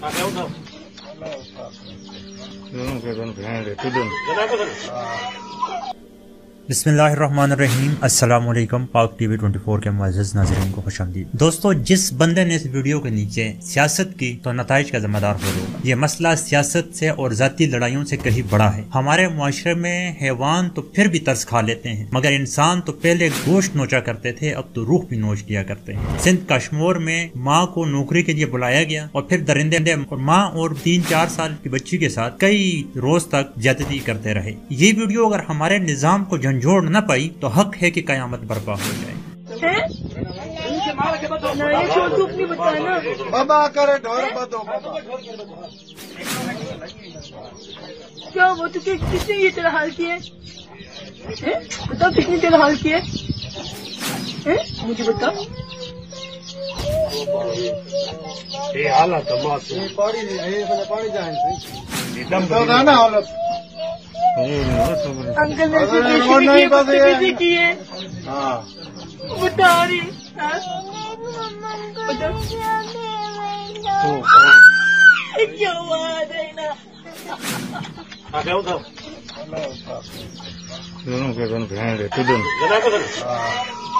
दोनों के दोनों भेड़ है तू दोनों बिस्मिल्लाहिर्रहमानिर्रहीम। अस्सलाम वालेकुम पाक टीवी 24 के मुआज़ नाजरीन को खुश दोस्तों, जिस बंदे ने इस वीडियो के नीचे सियासत की तो नतज का जिम्मेदार हो होगा ये मसला सियासत से और जाती लड़ाइयों से कहीं बड़ा है। हमारे मुआरे में हैवान तो फिर भी तर्स खा लेते हैं, मगर इंसान तो पहले गोश्त नोचा करते थे, अब तो रूह भी नोच लिया करते हैं। सिंध कश्मीर में माँ को नौकरी के लिए बुलाया गया और फिर दरिंदे माँ और तीन चार साल की बच्ची के साथ कई रोज तक ज्यादती करते रहे। ये वीडियो अगर हमारे निज़ाम को झंझ जोड़ न पाई तो हक है कि कयामत बर्पा हो जाए बाबा करे ढोर बदो बाबा क्या वो तो कि, किसने ये तेरा हाल किया है बताओ किसने तेरा हाल किया है मुझे बताओ ये हालत है अंकल ने किसी कैसे किए हाँ। बता रही हाँ? क्या हुआ दोनों के दोनों भेड़ है तू दोनों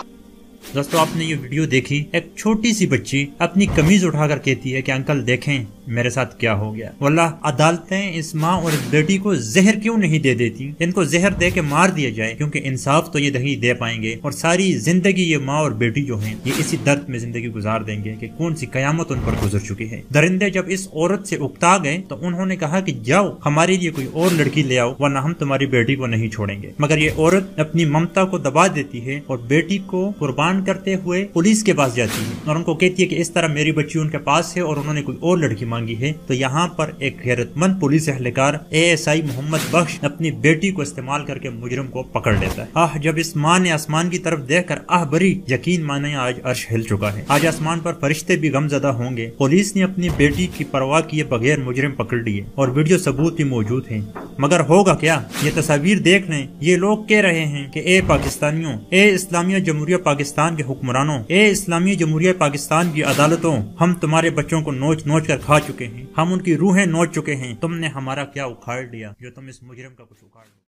दोस्तों, आपने ये वीडियो देखी? एक छोटी सी बच्ची अपनी कमीज उठाकर कहती है कि, अंकल, देखें, मेरे साथ क्या हो गया? वल्ला अदालतें इस माँ और इस बेटी को जहर क्यों नहीं दे देती? इनको जहर दे के मार दिया जाए, क्योंकि इंसाफ तो ये नहीं दे पाएँगे और सारी ज़िंदगी ये माँ और बेटी जो है, ये इसी दर्द में ज़िंदगी गुजार देंगे की कौन सी कयामत उन पर गुजर चुकी है। दरिंदे जब इस औरत से उकता गए तो उन्होंने कहा की, जाओ, हमारे लिए कोई और लड़की ले आओ, वरना हम तुम्हारी बेटी को नहीं छोड़ेंगे। मगर ये औरत अपनी ममता को दबा देती है और बेटी को कुर्बान करते हुए पुलिस के पास जाती है और उनको कहती है कि इस तरह मेरी बच्ची उनके पास है और उन्होंने कोई और लड़की मांगी है। तो यहाँ पर एक गैरतमंद पुलिस एहलकार एएसआई मोहम्मद बख्श अपनी बेटी को इस्तेमाल करके मुजरम को पकड़ लेता है। आह, जब इस माँ ने आसमान की तरफ़ देख कर आह बरी यकीन माने आज अर्श हिल चुका है। आज आसमान पर फरिश्ते भी गमजदा होंगे। पुलिस ने अपनी बेटी की परवाह किए बगैर मुजरिम पकड़ लिए और वीडियो सबूत भी मौजूद हैं। मगर होगा क्या? ये तस्वीर देखने ये लोग कह रहे हैं कि, ए पाकिस्तानियों, ए इस्लामिया जमहूरिया पाकिस्तान के हुक्मरानों, ए इस्लामी जमहूरिया पाकिस्तान की अदालतों, हम तुम्हारे बच्चों को नोच नोच कर खा चुके हैं। हम उनकी रूहें नोच चुके हैं। तुमने हमारा क्या उखाड़ लिया? जो तुम इस मुजरम का कुछ उखाड़